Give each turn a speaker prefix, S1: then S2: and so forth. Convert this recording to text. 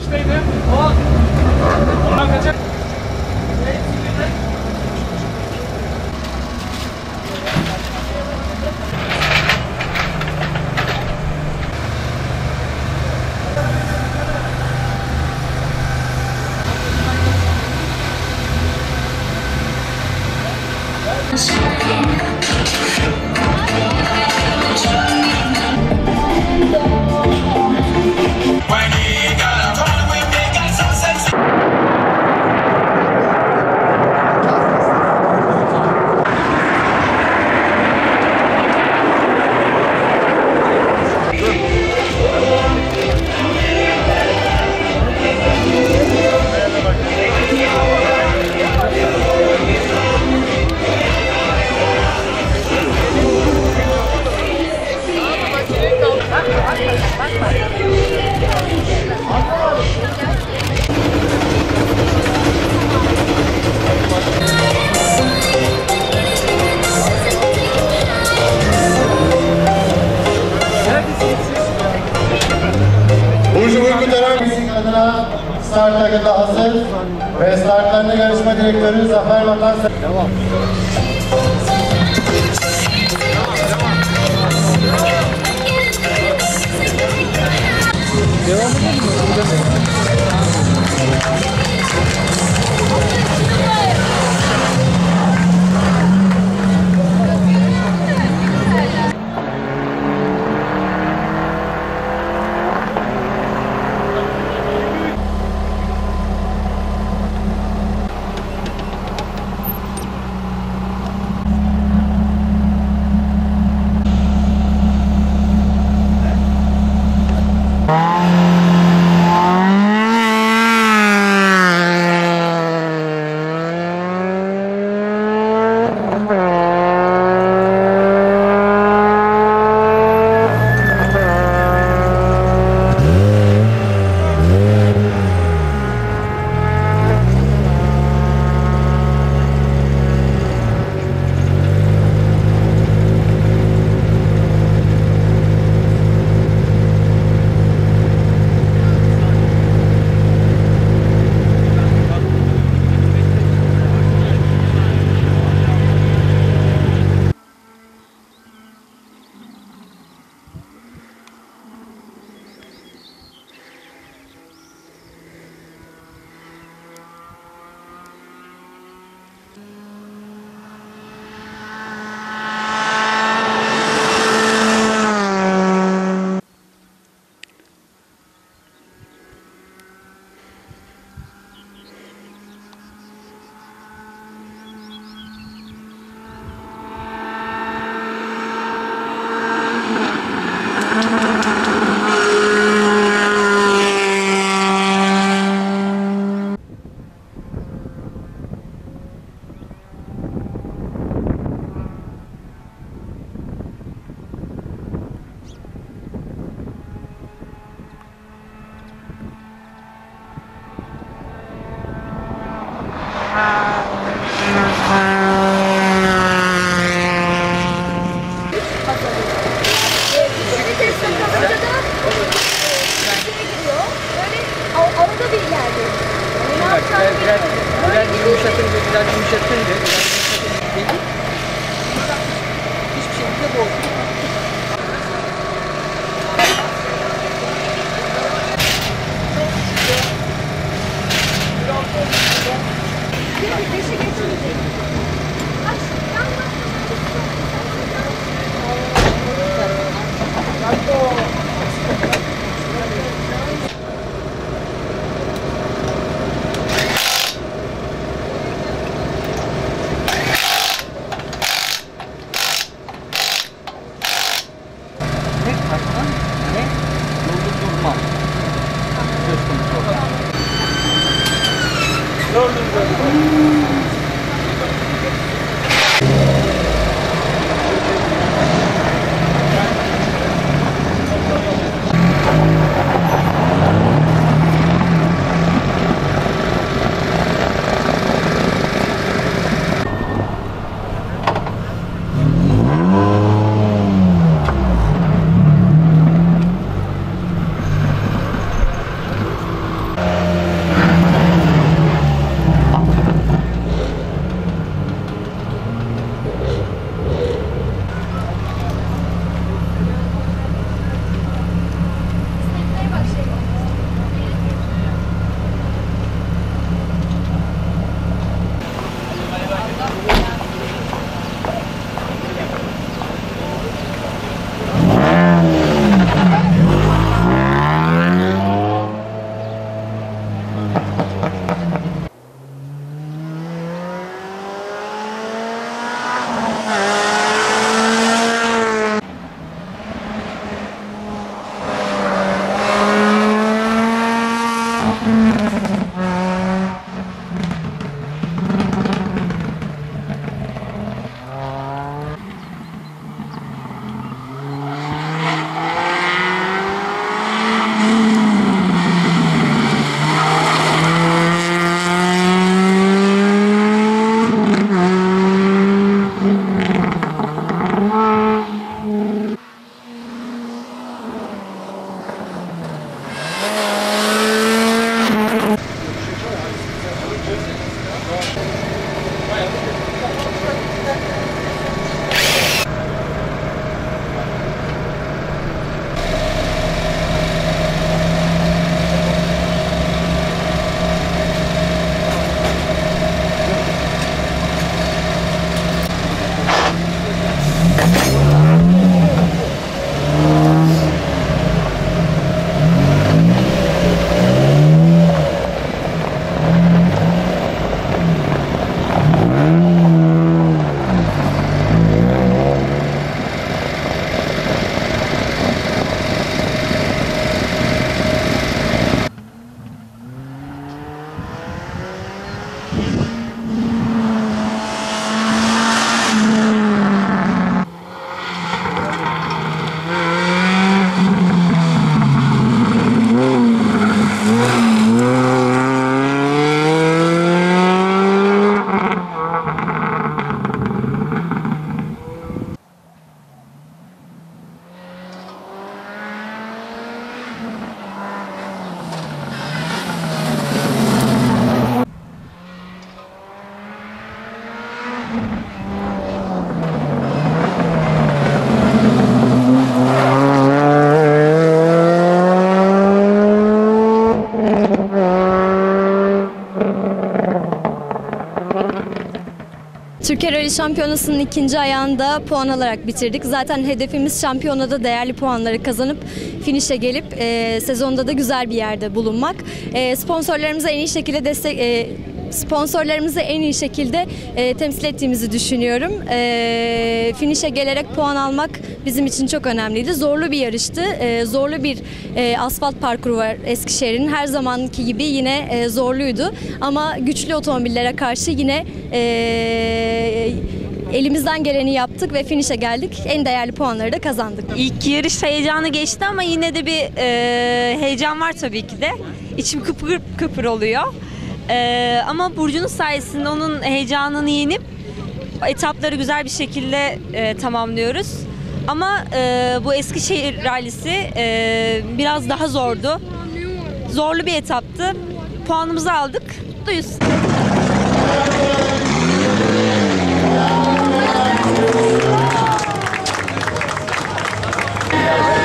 S1: Kaçtaydı? 10. Ona kaça?
S2: Burcu Uyku Müzik adına start takımda hazır ve startlarında yarışma direktörü Zafer Bakan Devam.
S3: Böyle
S4: cidade me surpreendeu.
S3: Rally Şampiyonası'nın ikinci ayağında puan alarak bitirdik. Zaten hedefimiz şampiyonada değerli puanları kazanıp finişe gelip e, sezonda da güzel bir yerde bulunmak. E, sponsorlarımıza en iyi şekilde destek e, sponsorlarımızı en iyi şekilde e, temsil ettiğimizi düşünüyorum. E, finişe gelerek puan almak bizim için çok önemliydi. Zorlu bir yarıştı. E, zorlu bir e, asfalt parkuru var Eskişehir'in. Her zamanki gibi yine e, zorluydu. Ama güçlü otomobillere karşı yine e, elimizden geleni yaptık ve finişe geldik. En değerli puanları da kazandık.
S4: İlk yarış heyecanı geçti ama yine de bir e, heyecan var tabii ki de. İçim kıpır kıpır oluyor. Ee, ama Burcu'nun sayesinde onun heyecanını yenip etapları güzel bir şekilde e, tamamlıyoruz. Ama e, bu Eskişehir rallisi e, biraz daha zordu. Zorlu bir etaptı. Puanımızı aldık. Mutluyuz. Yeah.